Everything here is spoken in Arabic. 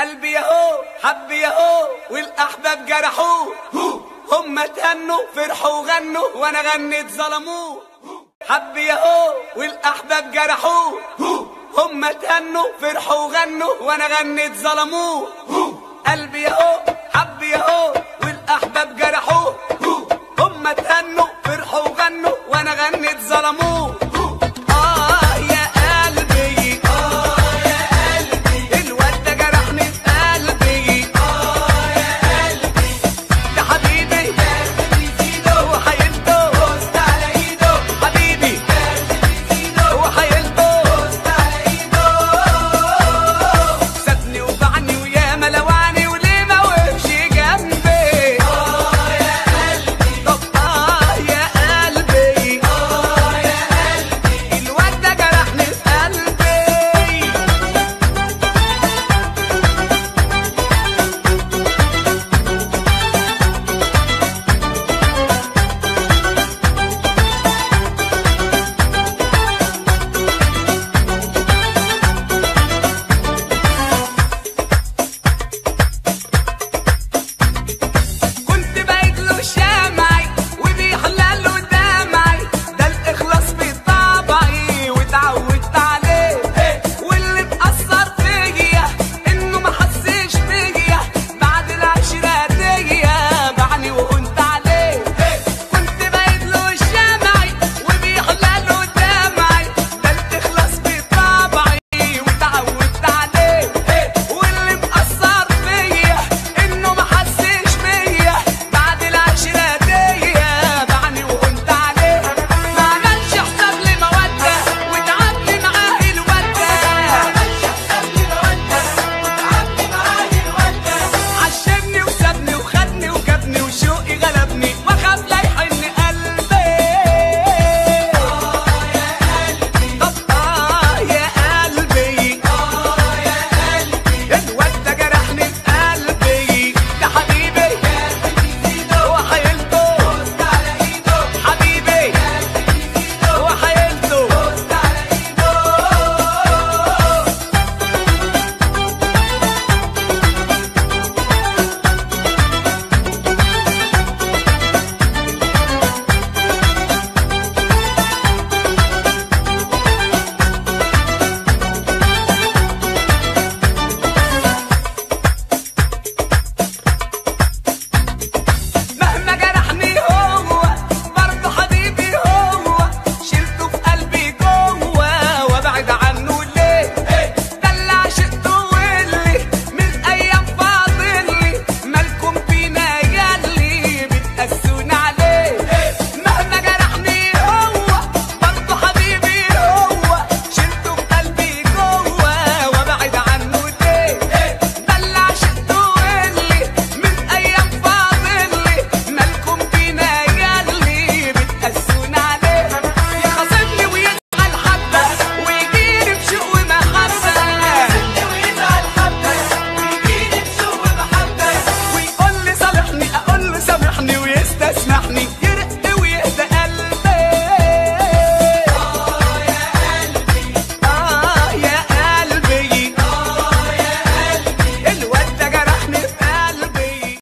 قلبي يهو حب يهو والأحباب جرحوه. هم تهنوا فرحوا وغنوا وأنا غنيت ظلموه. حب يهو والأحباب جرحوه. هم تهنوا فرحوا وغنوا وأنا غنيت ظلموه. قلبي يهو حب يهو والأحباب جرحوه. هم تهنوا فرحوا وغنوا وأنا غنيت ظلموه.